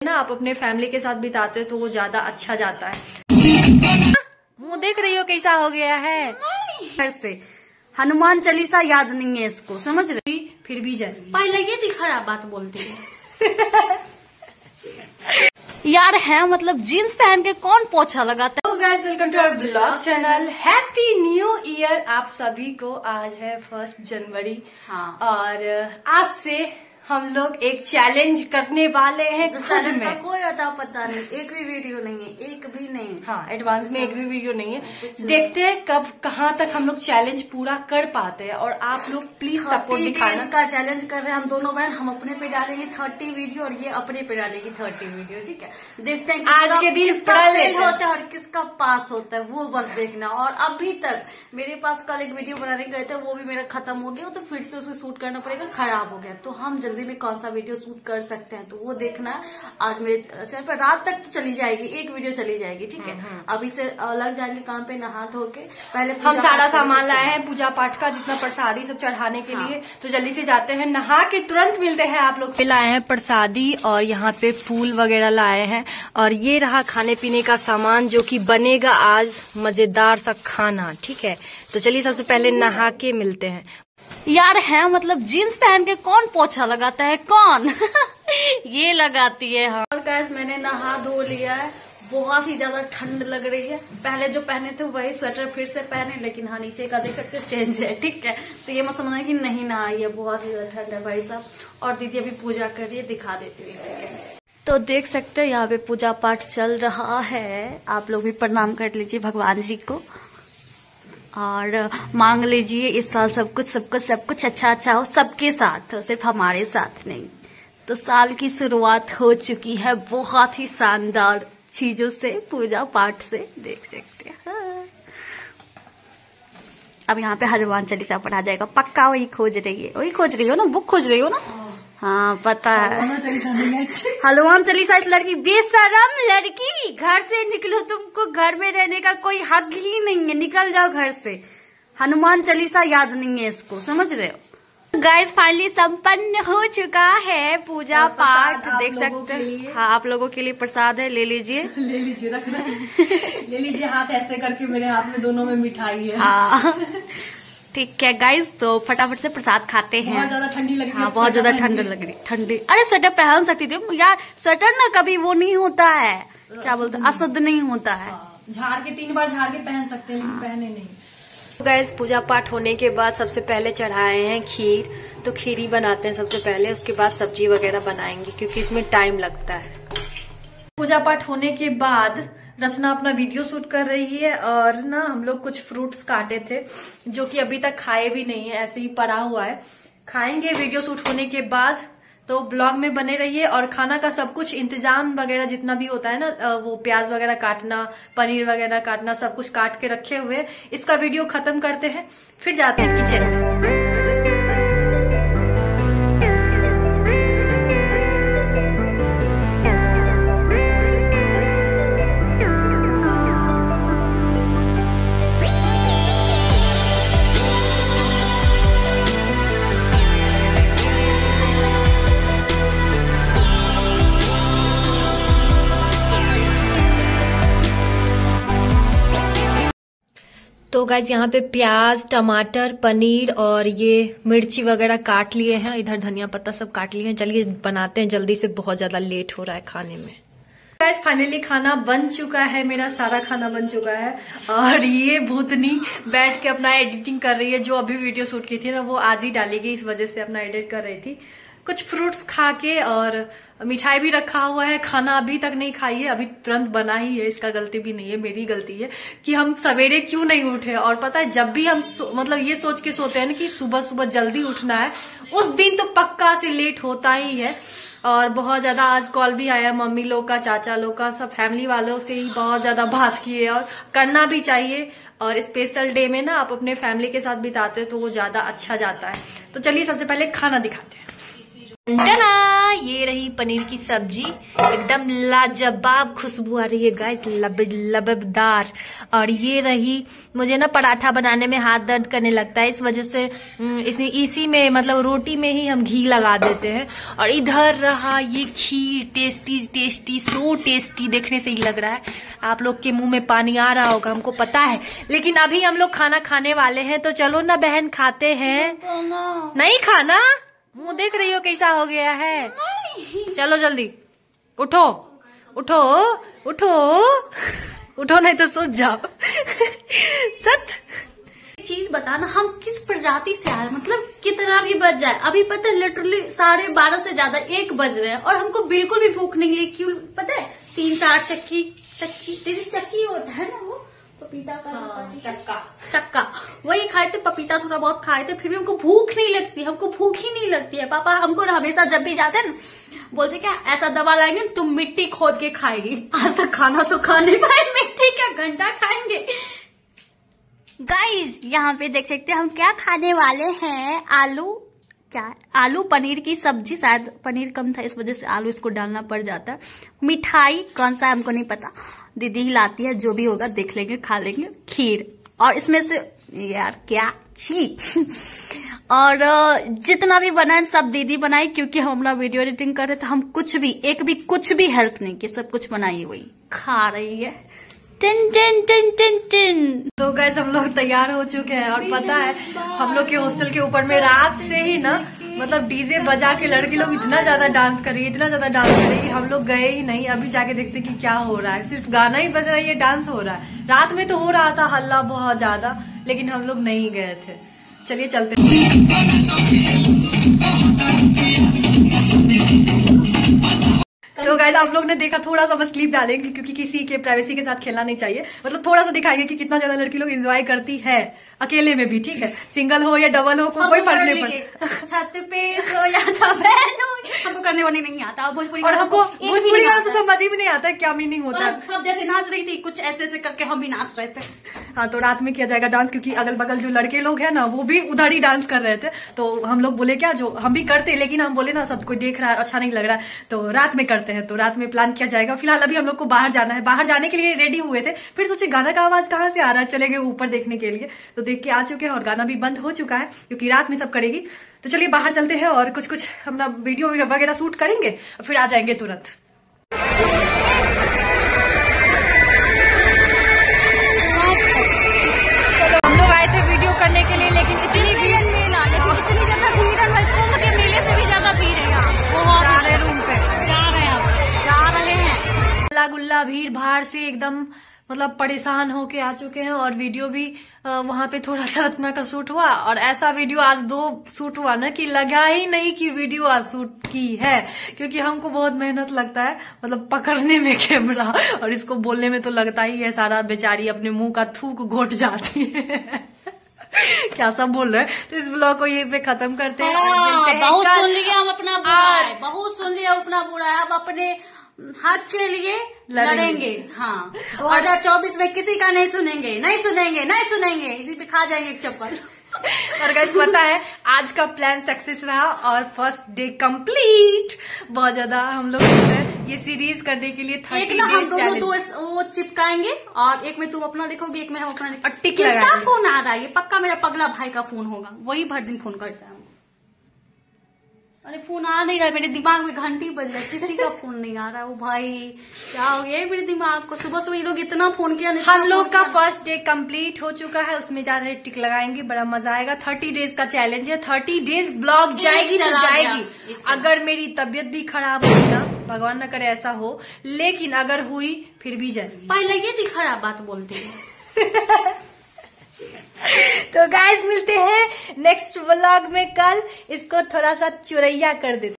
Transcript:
ना आप अपने फैमिली के साथ बिताते हो तो वो ज़्यादा अच्छा जाता है। मुँह देख रही हो कैसा हो गया है? घर से। हनुमान चालीसा याद नहीं है इसको समझ रही? फिर भी जाए। पहले ये सी खराब बात बोलती है। यार है मतलब जीन्स पहन के कौन पोछा लगाता है? Guys welcome to our blog channel happy new year आप सभी को। आज है फ़र्स्ट जनवरी हाँ। और आज से हम लोग एक चैलेंज करने वाले हैं चैलेंज का में। कोई अता पता नहीं एक भी वीडियो नहीं है एक भी नहीं। हाँ एडवांस में एक भी वीडियो नहीं है। देखते हैं कब कहाँ तक हम लोग चैलेंज पूरा कर पाते हैं। और आप लोग प्लीज़ सपोर्ट 30 दिखाना। का चैलेंज कर रहे हैं। हम दोनों बहन हम अपने पे डालेंगे थर्टी वीडियो और ये अपने पे डालेगी थर्टी वीडियो ठीक है? देखते हैं आज के दिन किसका फेल। होता है और किसका पास होता है वो बस देखना। और अभी तक मेरे पास कल एक वीडियो बनाने गए थे वो भी मेरा खत्म हो गया तो फिर से उसको शूट करना पड़ेगा खराब हो गया। तो हम जल्दी में कौन सा वीडियो शूट कर सकते हैं तो वो देखना आज मेरे चैनल पर रात तक तो चली जाएगी एक वीडियो चली जाएगी ठीक है? अभी से लग जाएँगे काम पे नहा धो के पहले हम सारा सामान लाए हैं पूजा पाठ का जितना प्रसादी सब चढ़ाने के हाँ। लिए तो जल्दी से जाते हैं नहा के तुरंत मिलते हैं आप लोग। लाए हैं प्रसादी और यहाँ पे फूल वगैरह लाए हैं और ये रहा खाने पीने का सामान जो कि बनेगा आज मज़ेदार सा खाना ठीक है? तो चलिए सबसे पहले नहा के मिलते हैं। यार है मतलब जीन्स पहन के कौन पोछा लगाता है? कौन? ये लगाती है हाँ। और गैस मैंने नहा धो लिया है। बहुत ही ज़्यादा ठंड लग रही है। पहले जो पहने थे, वही स्वेटर फिर से पहने, लेकिन हाँ नीचे का देख सकते चेंज है, ठीक है? तो ये मत समझना कि नहीं नहाई है। बहुत ही ज़्यादा ठंड है भाई साहब। और दीदी अभी पूजा कर रही है, दिखा देती हूँ है। तो देख सकते हो, यहाँ पे पूजा पाठ चल रहा है। आप लोग भी प्रणाम कर लीजिए भगवान जी को। और मांग लीजिए इस साल सब कुछ सब कुछ सब कुछ अच्छा अच्छा हो, सबके साथ हो, सिर्फ़ हमारे साथ नहीं। तो साल की शुरुआत हो चुकी है, बहुत ही शानदार चीज़ों से, पूजा पाठ से, देख सकते हैं। हाँ। अब यहाँ पे हनुमान चालीसा पढ़ा जाएगा, पक्का वही खोज रही है, वही खोज रही हो ना, बुक खोज रही हो ना? हाँ पता है। हनुमान चालीसा इस लड़की बेशरम लड़की घर से निकलो तुमको घर में रहने का कोई हक ही नहीं है निकल जाओ घर से। हनुमान चालीसा याद नहीं है इसको समझ रहे हो? गाइस फाइनली संपन्न हो चुका है पूजा पाठ देख सकते हैं। हाँ आप लोगों के लिए प्रसाद है ले लीजिए। ले लीजिए रखना। ले लीजिए हाथ ऐसे करके मेरे हाथ में दोनों में मिठाई है। हाँ। ठीक है गाइस तो फटाफट से प्रसाद खाते हैं। बहुत ज़्यादा ठंडी लग रही है हाँ बहुत ज़्यादा ठंड लग रही ठंडी। अरे स्वेटर पहन सकती थी। यार स्वेटर ना कभी वो नहीं होता है। क्या बोलते हैं? अशुद्ध नहीं होता है। हाँ, झाड़ के तीन बार झाड़ के पहन सकते हैं लेकिन पहने नहीं। गैस पूजा पाठ होने के बाद सबसे पहले चढ़ाए हैं खीर। तो खीर ही बनाते हैं सबसे पहले उसके बाद सब्ज़ी वगैरह बनाएँगे क्योंकि इसमें टाइम लगता है। पूजा पाठ होने के बाद रचना अपना वीडियो शूट कर रही है और ना हम लोग कुछ फ्रूट्स काटे थे, जो कि अभी तक खाए भी नहीं है, ऐसे ही पड़ा हुआ है। खाएँगे वीडियो शूट होने के बाद तो ब्लॉग में बने रहिए और खाना का सब कुछ इंतज़ाम वगैरह जितना भी होता है ना वो प्याज वगैरह काटना, पनीर वगैरह काटना, सब कुछ काट के रखे हुए इसका वीडियो खत्म करते हैं, फिर जाते हैं किचन में। तो गाइज़ यहाँ पे प्याज, टमाटर, पनीर और ये मिर्ची वगैरह काट लिए हैं। इधर धनिया पत्ता सब काट लिए हैं। चलिए बनाते हैं। जल्दी से बहुत ज़्यादा लेट हो रहा है खाने में। गाइस फाइनली खाना बन चुका है। मेरा सारा खाना बन चुका है। और ये भूतनी बैठ के अपना एडिटिंग कर रही है। जो अभी वीडियो शूट की थी ना, वो आज ही डालेगी इस वजह से अपना एडिट कर रही थी। कुछ फ्रूट्स खा के और मिठाई भी रखा हुआ है, खाना अभी तक नहीं खाई है, अभी तुरंत बना ही है, इसका गलती भी नहीं है, मेरी गलती है कि हम सवेरे क्यों नहीं उठे। और पता है, जब भी हम मतलब ये सोच के सोते हैं ना कि सुबह सुबह जल्दी उठना है, उस दिन तो पक्का से लेट होता ही है। और बहुत ज़्यादा आज कॉल भी आया, मम्मी लोग का, चाचा लोग का, सब फैमिली वालों से ही बहुत ज़्यादा बात किए और करना भी चाहिए। और स्पेशल डे में ना आप अपने फैमिली के साथ बिताते हो तो वो ज़्यादा अच्छा जाता है। तो चलिए, सबसे पहले खाना दिखाते हैं। ये रही पनीर की सब्ज़ी। एकदम लाजवाब खुशबू आ रही है गाइस लब लबदार और ये रही मुझे ना पराठा बनाने में हाथ दर्द करने लगता है इस वजह से इसी इसी में मतलब रोटी में ही हम घी लगा देते हैं। और इधर रहा ये kheer tasty tasty so tasty देखने से ही लग रहा है। आप लोग के मुँह में पानी आ रहा होगा हमको पता है। लेकिन अभी हम लोग खाना खाने वाले हैं तो चलो ना बहन खाते हैं। नहीं खाना? मुँह देख रही हो कैसा हो गया है? चलो जल्दी। उठो। उठो। उठो। उठो नहीं तो सोच जाओ। सत। चीज़ बताना हम किस प्रजाति से आए? मतलब कितना भी बज जाए। अभी पता है लिटरली साढ़े बारह से ज़्यादा एक बज रहे हैं। और हमको बिल्कुल भी भूख नहीं लगी। क्यों? पता है तीन चार चक्की चक्की दीदी चक्की होता है ना वो। पपीता का चपाती। चक्का। चक्का। वही खाए थे पपीता थोड़ा बहुत खाए थे फिर भी हमको भूख नहीं लगती हमको भूख ही नहीं लगती है। पापा हमको हमेशा जब भी जाते हैं बोलते क्या ऐसा दवा लाएँगे तुम मिट्टी खोद के खाएगी। आज तक खाना तो खा नहीं पाए मिट्टी का घंटा खाएँगे। गाइज़ यहाँ पे देख सकते हैं हम क्या खाने वाले हैं? आलू क्या? आलू पनीर की सब्ज़ी शायद पनीर कम था इस वजह से आलू इसको डालना पड़ जाता। है मिठाई कौन सा है हमको नहीं पता। दीदी ही लाती है, जो भी होगा देख लेंगे, खा लेंगे। खीर। और इसमें से, यार, क्या छी और जितना भी बनाए, सब दीदी बनाई, क्योंकि हम अपना वीडियो एडिटिंग कर रहे थे, हम कुछ भी, एक भी, कुछ भी हेल्प नहीं की, सब कुछ बनाई वही खा रही है। टिन टिन टिन टिन टिन। तो गैस हम लोग तैयार हो चुके हैं, और पता है, हम लोग के हॉस्टल के ऊपर में रात से ही ना मतलब डीजे बजा के लड़की लोग इतना ज़्यादा डांस कर रही है इतना ज़्यादा डांस कर रही है हम लोग गए ही नहीं, अभी जाके देखते कि क्या हो रहा है। सिर्फ़ गाना ही बज रहा है, ये डांस हो रहा है। रात में तो हो रहा था हल्ला बहुत ज़्यादा, लेकिन हम लोग नहीं गए थे। चलिए चलते तो आप लोग ने देखा थोड़ा सा बस क्लिप डालेंगे क्योंकि किसी के प्राइवेसी के साथ खेलना नहीं चाहिए। मतलब थोड़ा सा दिखाएँगे कि कितना ज़्यादा लड़की लोग एंजॉय करती है। अकेले में भी ठीक है? सिंगल हो या डबल हो कोई फ़र्क नहीं पड़ता। छत पे सो जाता हमको करने वाली नहीं आता भोजपुरी और हमको भोजपुरी गाना तो समझ ही भी नहीं आता है क्या मीनिंग होता है। सब जैसे नाच रही थी कुछ ऐसे ऐसे करके हम भी नाच रहे थे। हाँ तो रात में किया जाएगा डांस क्योंकि अगल बगल जो लड़के लोग हैं ना वो भी उधर ही डांस कर रहे थे। तो हम लोग बोले क्या जो हम भी करते लेकिन हम बोले ना सब कोई देख रहा है अच्छा नहीं लग रहा है। तो रात में करते हैं तो रात में प्लान किया जाएगा। फ़िलहाल अभी हम लोग को बाहर जाना है। बाहर जाने के लिए रेडी हुए थे। फिर सोचे, गाना का आवाज़ कहाँ से आ रहा है? चले गए ऊपर देखने के लिए। तो देख के आ चुके हैं और गाना भी बंद हो चुका है, क्योंकि रात में सब करेगी। तो चलिए, बाहर चलते हैं और कुछ कुछ अपना वीडियो वगैरह शूट करेंगे फिर आ जाएँगे तुरंत। हल्ला गुल्ला भीड़ भाड़ से एकदम मतलब परेशान होके आ चुके हैं और वीडियो भी वहाँ पे थोड़ा सा रचना का शूट हुआ और ऐसा वीडियो आज दो शूट हुआ ना कि लगा ही नहीं कि वीडियो आज शूट की है क्योंकि हमको बहुत मेहनत लगता है मतलब पकड़ने में कैमरा और इसको बोलने में तो लगता ही है सारा बेचारी अपने मुँह का थूक घोट जाती है। क्या सब बोल रहे हैं? तो इस ब्लॉग को यहीं पे खत्म करते हैं हैं बहुत सुन लिया हम अपना बुरा है बहुत सुन लिया अपना बुरा है। अब अपने हक के लिए लड़ेंगे। लड़ेंगे हाँ। 2024 में किसी का नहीं सुनेंगे नहीं सुनेंगे नहीं सुनेंगे। इसी पे खा जाएँगे एक चप्पल। और गाइस पता है आज का प्लान सक्सेस रहा और फ़र्स्ट डे कंप्लीट बहुत ज़्यादा हम लोग ये सीरीज़ करने के लिए एक ना हम दोनों दो वो चिपकाएँगे और एक में तुम अपना लिखोगे एक में हम अपना और टिक किसका फ़ोन आ रहा है? ये पक्का मेरा पगला भाई का फ़ोन होगा। वही भर दिन फ़ोन करता है। अरे फ़ोन आ नहीं रहा है मेरे दिमाग में घंटी बज रहा है। किसी का फ़ोन नहीं आ रहा है। वो भाई क्या हो गया मेरे दिमाग को? सुबह सुबह ये लोग इतना फ़ोन किया हम लोग का फ़र्स्ट डे कंप्लीट हो चुका है उसमें जा रहे टिक लगाएँगे बड़ा मज़ा आएगा। थर्टी डेज़ का चैलेंज है। थर्टी डेज़ ब्लॉग जाएगी तो जाएगी। अगर मेरी तबीयत भी खराब हुई ना भगवान न करे ऐसा हो लेकिन अगर हुई फिर भी जाएगी। पहले ये सी खराब बात बोलते हैं? तो गाइस मिलते हैं नेक्स्ट व्लॉग में कल। इसको थोड़ा सा चुरैया कर देते